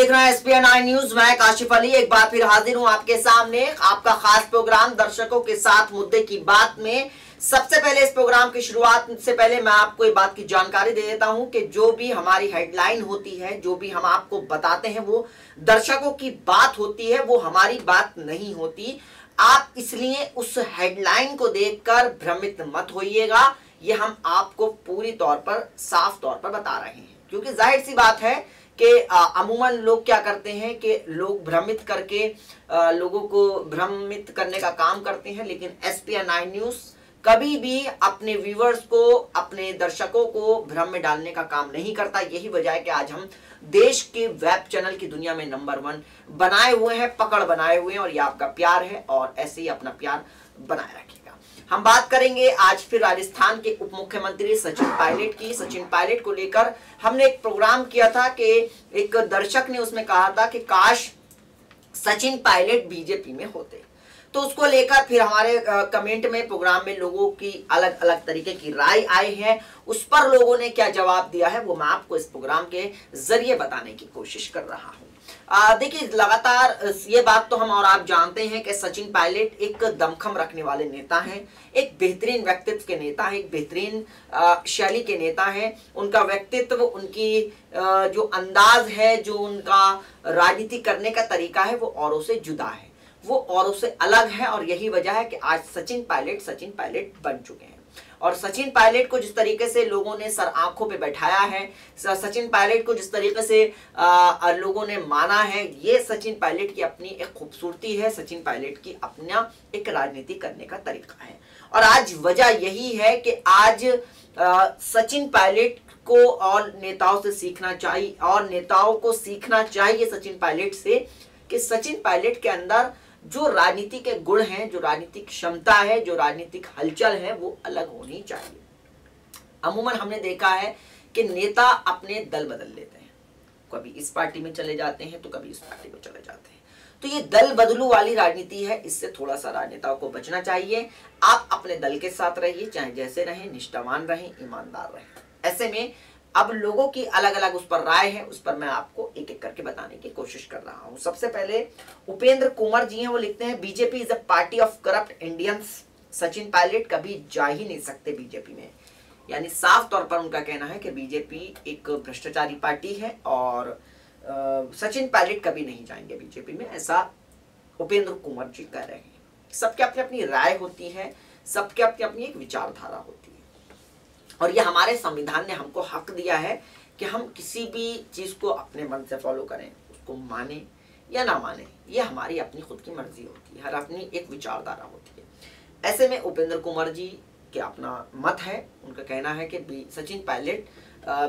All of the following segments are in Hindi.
देख रहे हैं एसपीएन आई न्यूज़ मैं काशिफ अली, एक बार फिर हाजिर हूँ आपके सामने। आपका खास प्रोग्राम दर्शकों के साथ मुद्दे की बात में। सबसे पहले इस प्रोग्राम की शुरुआत से पहले मैं आपको एक बात की जानकारी दे देता हूँ कि जो भी हमारी हेडलाइन होती है, जो भी हम आपको बताते हैं, वो दर्शकों की बात होती है, वो हमारी बात नहीं होती। आप इसलिए उस हेडलाइन को देखकर भ्रमित मत होइएगा। ये हम आपको पूरी तौर पर, साफ़ तौर पर बता रहे हैं। क्योंकि ज़ाहिर सी बात है कि अमूमन लोग क्या करते हैं कि लोग भ्रमित करके आ, लोगों को भ्रमित करने का काम करते हैं लेकिन S P N I news कभी भी अपने व्यूवर्स को, अपने दर्शकों को भ्रम में डालने का काम नहीं करता। यही वजह है कि आज हम देश के वेब चैनल की दुनिया में नंबर वन बनाए हुए हैं, पकड़ बनाए हुए हैं और ये आपका प्यार है और ऐसे ही अपना प्यार बनाए रखिएगा हम बात करेंगे आज फिर राजस्थान के उप मुख्यमंत्री सचिन पायलट की। सचिन पायलट को लेकर हमने एक प्रोग्राम किया था कि एक दर्शक ने उसमें कहा था कि काश सचिन पायलट बीजेपी में होते। तो उसको लेकर फिर हमारे कमेंट में प्रोग्राम में लोगों की अलग अलग तरीके की राय आई है। उस पर लोगों ने क्या जवाब दिया है, वो मैं आपको इस प्रोग्राम के ज़रिए बताने की कोशिश कर रहा हूँ। देखिए, लगातार ये बात तो हम और आप जानते हैं कि सचिन पायलट एक दमखम रखने वाले नेता हैं, एक बेहतरीन व्यक्तित्व के नेता है, एक बेहतरीन शैली के नेता हैं। उनका व्यक्तित्व, उनकी जो अंदाज है, जो उनका राजनीति करने का तरीका है, वो औरों से जुदा है। वो औरों से अलग है और यही वजह है कि आज सचिन पायलट सचिन पायलट बन चुके हैं। और सचिन पायलट को जिस तरीके से लोगों ने सर आँखों पे बैठाया है सचिन पायलट को जिस तरीके से आ, लोगों ने माना है ये सचिन पायलट की अपनी एक खूबसूरती है सचिन पायलट की अपना एक राजनीति करने का तरीका है। और आज वजह यही है कि आज आ, सचिन पायलट को और नेताओं से सीखना चाहिए और नेताओं को सीखना चाहिए सचिन पायलट से कि सचिन पायलट के अंदर जो राजनीति के गुण हैं, जो राजनीतिक क्षमता है, जो राजनीतिक हलचल है, वो अलग होनी चाहिए। अमूमन हमने देखा है कि नेता अपने दल बदल लेते हैं। कभी इस पार्टी में चले जाते हैं तो कभी इस पार्टी में चले जाते हैं। तो ये दल बदलू वाली राजनीति है, इससे थोड़ा सा राजनेताओं को बचना चाहिए। आप अपने दल के साथ रहिए, चाहे जैसे रहें, निष्ठावान रहें, ईमानदार रहें। ऐसे में अब लोगों की अलग अलग उस पर राय है उस पर मैं आपको एक एक करके बताने की कोशिश कर रहा हूँ। सबसे पहले उपेंद्र कुमार जी हैं वो लिखते हैं BJP is a party of corrupt Indians Sachin Pilot कभी जा ही नहीं सकते बीजेपी में। यानी साफ़ तौर पर उनका कहना है कि बीजेपी एक भ्रष्टाचारी पार्टी है और आ, सचिन पायलट कभी नहीं जाएँगे बीजेपी में ऐसा उपेंद्र कुमार जी कह रहे हैं। सबके अपनी अपनी राय होती है सबके अपनी अपनी एक विचारधारा होती है और ये हमारे संविधान ने हमको हक दिया है कि हम किसी भी चीज़ को अपने मन से फॉलो करें, उसको माने या ना माने, ये हमारी अपनी खुद की मर्ज़ी होती है, हर अपनी एक विचारधारा होती है। ऐसे में उपेंद्र कुमार जी के अपना मत है, उनका कहना है कि सचिन पायलट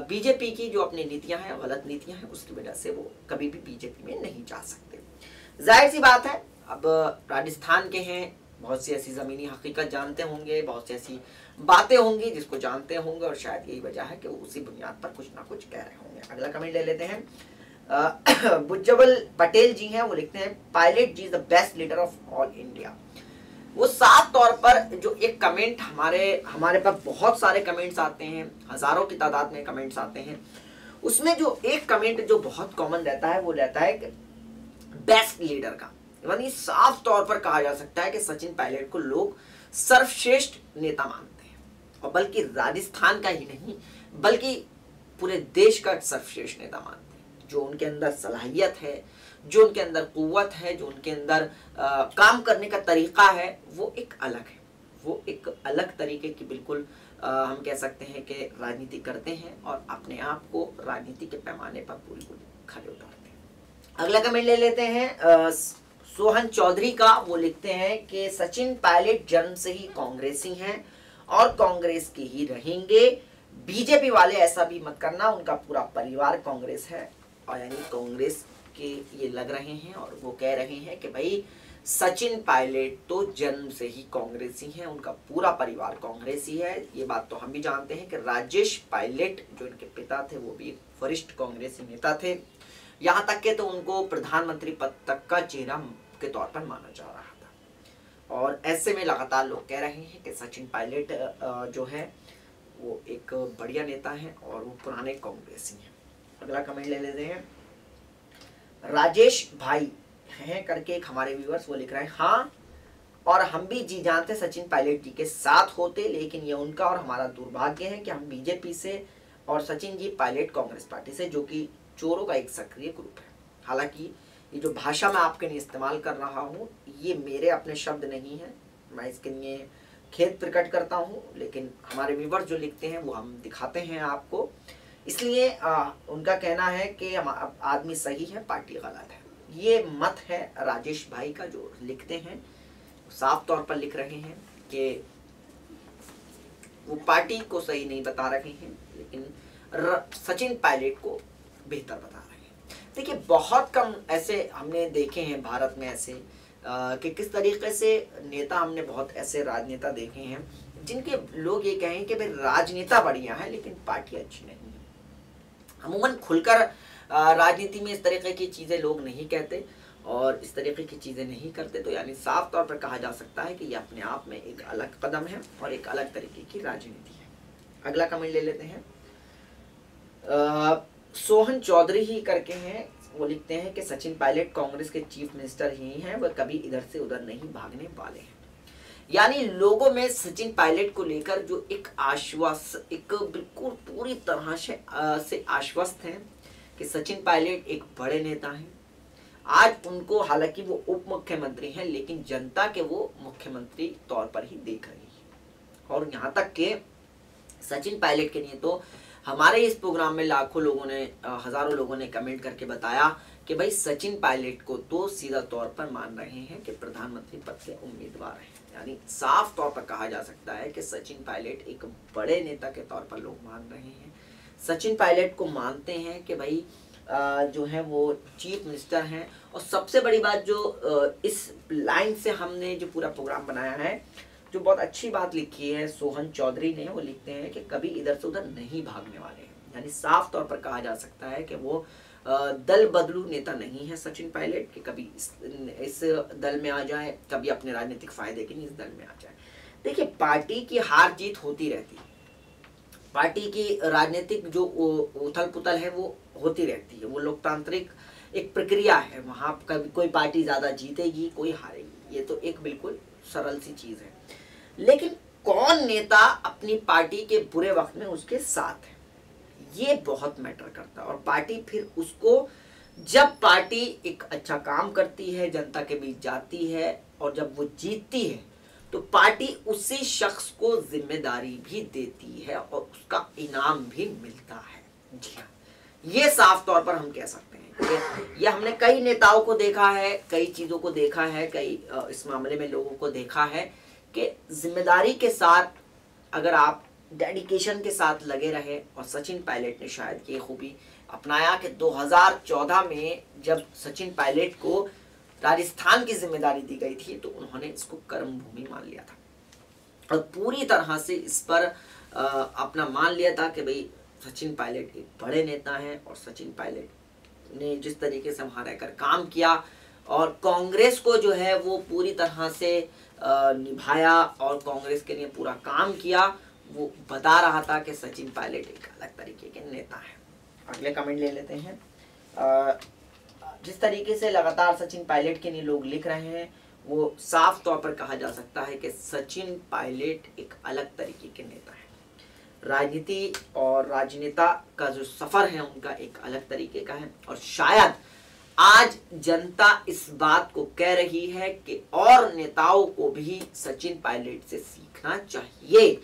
बीजेपी की जो अपनी नीतियाँ हैं, गलत नीतियाँ हैं, उसकी वजह से वो कभी भी बीजेपी में नहीं जा सकते। ज़ाहिर सी बात है, अब राजस्थान के हैं बहुत सी ऐसी ज़मीनी हकीकत जानते होंगे, बहुत सी ऐसी बातें होंगी जिसको जानते होंगे और शायद यही वजह है कि वो उसी बुनियाद पर कुछ ना कुछ कह रहे होंगे। अगला कमेंट ले लेते हैं। बुज्जवल पटेल जी हैं, वो लिखते हैं Pilot ji is the best leader of all India वो साफ़ तौर पर जो एक कमेंट हमारे हमारे पास बहुत सारे कमेंट्स आते हैं, हज़ारों की तादाद में कमेंट्स आते हैं, उसमें जो एक कमेंट जो बहुत कॉमन रहता है, वो रहता है बेस्ट लीडर का। यानी साफ़ तौर पर कहा जा सकता है कि सचिन पायलट को लोग सर्वश्रेष्ठ नेता मानते हैं। और बल्कि राजस्थान का ही नहीं बल्कि पूरे देश का सर्वश्रेष्ठ नेता मानते हैं। जो उनके अंदर सलाहियत है जो उनके अंदर कुत है जो उनके अंदर आ, काम करने का तरीका है वो एक अलग है। वो एक अलग तरीके की बिल्कुल आ, हम कह सकते हैं कि राजनीति करते हैं और अपने आप को राजनीति के पैमाने पर पूरी खड़े उतारते हैं। अगला कमेंट ले लेते हैं आ, सोहन चौधरी का, वो लिखते हैं कि सचिन पायलट जन्म से ही कांग्रेसी हैं और कांग्रेस के ही रहेंगे। बीजेपी वाले ऐसा भी मत करना, उनका पूरा परिवार कांग्रेस है। और यानी कांग्रेस के ये लग रहे हैं और वो कह रहे हैं कि भाई, सचिन पायलट तो जन्म से ही कांग्रेसी हैं, उनका पूरा परिवार कांग्रेसी है। ये बात तो हम भी जानते हैं कि राजेश पायलट, जो इनके पिता थे, वो भी वरिष्ठ कांग्रेसी नेता थे। यहाँ तक के तो उनको प्रधानमंत्री पद तक का चेहरा के तौर पर माना जा रहा था। और ऐसे में लगातार लोग कह रहे हैं कि सचिन पायलट जो है, वो एक बढ़िया नेता है और वो पुराने कांग्रेसी हैं। अगला कमेंट ले लेते हैं। राजेश भाई हैं करके एक हमारे व्यूवर्स वो लिख रहे हैं हाँ और हम भी जी जानते सचिन पायलट जी के साथ होते, लेकिन ये उनका और हमारा दुर्भाग्य है कि हम बीजेपी से और सचिन जी पायलट कांग्रेस पार्टी से, जो कि चोरों का एक सक्रिय ग्रुप है। हालाँकि ये जो भाषा मैं आपके लिए इस्तेमाल कर रहा हूँ ये मेरे अपने शब्द नहीं है। मैं इसके लिए खेत प्रकट करता हूँ लेकिन हमारे व्यूवर्स जो लिखते हैं वो हम दिखाते हैं आपको। इसलिए आ, उनका कहना है कि आदमी सही है पार्टी गलत है। ये मत है राजेश भाई का जो लिखते हैं साफ़ तौर पर लिख रहे हैं कि वो पार्टी को सही नहीं बता रहे हैं लेकिन सचिन पायलट को बेहतर बता रहे हैं। देखिए बहुत कम ऐसे हमने देखे हैं भारत में ऐसे कि किस तरीके से नेता हमने बहुत ऐसे राजनेता देखे हैं जिनके लोग ये कहें कि भाई राजनेता बढ़िया है लेकिन पार्टी अच्छी नहीं है। अमूमन खुलकर राजनीति में इस तरीके की चीज़ें लोग नहीं कहते और इस तरीके की चीज़ें नहीं करते। तो यानी साफ़ तौर पर कहा जा सकता है कि ये अपने आप में एक अलग कदम है और एक अलग तरीके की राजनीति है। अगला कमेंट ले लेते हैं। आ, सोहन चौधरी ही करके हैं। वो लिखते हैं कि सचिन पायलट कांग्रेस के चीफ मिनिस्टर ही हैं वह कभी इधर से उधर नहीं भागने वाले हैं। यानी लोगों में सचिन पायलट को लेकर जो एक आश्वास, एक बिल्कुल पूरी तरह से से आश्वस्त हैं कि सचिन पायलट एक बड़े नेता हैं। आज उनको, हालाँकि वो उप मुख्यमंत्री हैं, लेकिन जनता के वो मुख्यमंत्री तौर पर ही देख रही है। और यहाँ तक के सचिन पायलट के लिए तो हमारे इस प्रोग्राम में लाखों लोगों ने हज़ारों लोगों ने कमेंट करके बताया कि भाई सचिन पायलट को तो सीधा तौर पर मान रहे हैं कि प्रधानमंत्री पद के उम्मीदवार हैं। यानी साफ़ तौर पर कहा जा सकता है कि सचिन पायलट एक बड़े नेता के तौर पर लोग मान रहे हैं। सचिन पायलट को मानते हैं कि भाई जो है वो चीफ मिनिस्टर हैं। और सबसे बड़ी बात जो इस लाइन से हमने जो पूरा प्रोग्राम बनाया है जो बहुत अच्छी बात लिखी है सोहन चौधरी ने वो लिखते हैं कि कभी इधर से उधर नहीं भागने वाले हैं। यानी साफ़ तौर पर कहा जा सकता है कि वो दल बदलू नेता नहीं है सचिन पायलट कि कभी इस, इस दल में आ जाए कभी अपने राजनीतिक फ़ायदे के लिए इस दल में आ जाए। देखिए पार्टी की हार जीत होती रहती है। पार्टी की राजनीतिक जो उथल पुथल है वो होती रहती है। वो लोकतांत्रिक एक प्रक्रिया है। वहाँ कभी कोई पार्टी ज़्यादा जीतेगी कोई हारेगी। ये तो एक बिल्कुल सरल सी चीज़ है। लेकिन कौन नेता अपनी पार्टी के बुरे वक्त में उसके साथ है? ये बहुत मैटर करता है। और पार्टी फिर उसको, जब पार्टी एक अच्छा काम करती है, जनता के बीच जाती है और जब वो जीतती है तो पार्टी उसी शख्स को ज़िम्मेदारी भी देती है और उसका इनाम भी मिलता है। जी हाँ। ये साफ़ तौर पर हम कह सकते हैं ये हमने कई नेताओं को देखा है, कई चीज़ों को देखा है, कई इस मामले में लोगों को देखा है। कि ज़िम्मेदारी के साथ अगर आप डेडिकेशन के साथ लगे रहे और सचिन पायलट ने शायद ये खूबी अपनाया कि 2014 में जब सचिन पायलट को राजस्थान की ज़िम्मेदारी दी गई थी तो उन्होंने इसको कर्म भूमि मान लिया था। और पूरी तरह से इस पर आ, अपना मान लिया था कि भाई सचिन पायलट एक बड़े नेता हैं और सचिन पायलट ने जिस तरीके से वहाँ रहकर काम किया और कांग्रेस को जो है वो पूरी तरह से निभाया और कांग्रेस के लिए पूरा काम किया, वो बता रहा था कि सचिन पायलट एक अलग तरीके के नेता है। अगले कमेंट ले लेते हैं। जिस तरीके से लगातार सचिन पायलट के लिए लोग लिख रहे हैं, वो साफ़ तौर पर कहा जा सकता है कि सचिन पायलट एक अलग तरीके के नेता है। राजनीति और राजनेता का जो सफ़र है, उनका एक अलग तरीके का है और शायद आज जनता इस बात को कह रही है कि और नेताओं को भी सचिन पायलट से सीखना चाहिए।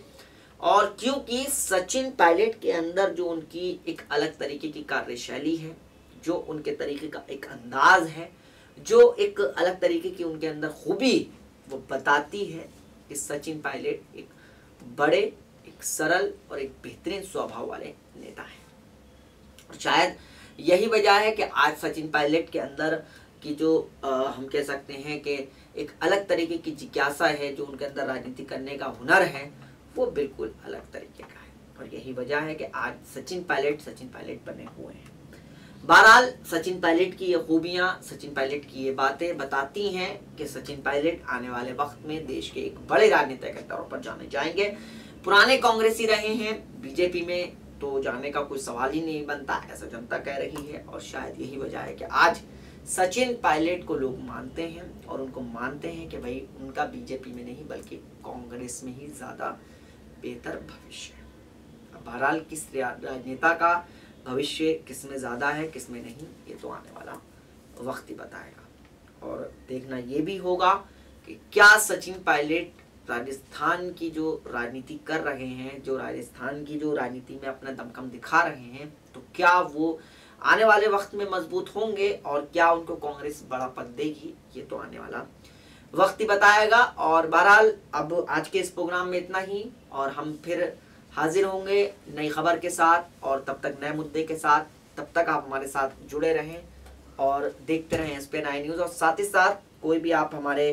और क्योंकि सचिन पायलट के अंदर जो उनकी एक अलग तरीके की कार्यशैली है, जो उनके तरीके का एक अंदाज है, जो एक अलग तरीके की उनके अंदर खूबी, वो बताती है कि सचिन पायलट एक बड़े, एक सरल और एक बेहतरीन स्वभाव वाले नेता हैं। शायद यही वजह है कि आज सचिन पायलट के अंदर की जो आ, हम कह सकते हैं कि एक अलग तरीके की जिज्ञासा है जो उनके अंदर राजनीति करने का हुनर है वो बिल्कुल अलग तरीके का है। और यही वजह है कि आज सचिन पायलट सचिन पायलट बने हुए हैं। बहरहाल सचिन पायलट की ये खूबियाँ सचिन पायलट की ये बातें बताती हैं कि सचिन पायलट आने वाले वक्त में देश के एक बड़े राजनेता के तौर पर जाने जाएँगे। पुराने कांग्रेसी रहे हैं बीजेपी में तो जाने का कोई सवाल ही नहीं बनता, ऐसा जनता कह रही है। और शायद यही वजह है कि आज सचिन पायलट को लोग मानते हैं और उनको मानते हैं कि भाई उनका बीजेपी में नहीं, बल्कि कांग्रेस में ही ज़्यादा बेहतर भविष्य है। बहरहाल किस राजनेता का भविष्य किसमें ज़्यादा है, किसमें नहीं, ये तो आने वाला वक्त ही बताएगा। और देखना ये भी होगा कि क्या सचिन पायलट राजस्थान की जो राजनीति कर रहे हैं, जो राजस्थान की जो राजनीति में अपना दमखम दिखा रहे हैं तो क्या वो आने वाले वक्त में मज़बूत होंगे और क्या उनको कांग्रेस बड़ा पद देगी? ये तो आने वाला वक्त ही बताएगा। और बहरहाल, अब आज के इस प्रोग्राम में इतना ही, और हम फिर हाजिर होंगे नई खबर के साथ, और तब तक नए मुद्दे के साथ। तब तक आप हमारे साथ जुड़े रहें, और देखते रहें एस पे न्यूज़ और साथ ही साथ कोई भी आप हमारे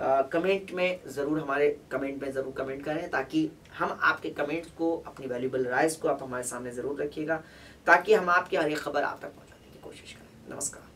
कमेंट में ज़रूर हमारे कमेंट में ज़रूर कमेंट करें ताकि हम आपके कमेंट्स को, अपनी वैल्यूबल राइज को आप हमारे सामने ज़रूर रखिएगा ताकि हम आपकी हर एक खबर आप तक पहुँचाने की कोशिश करें। नमस्कार।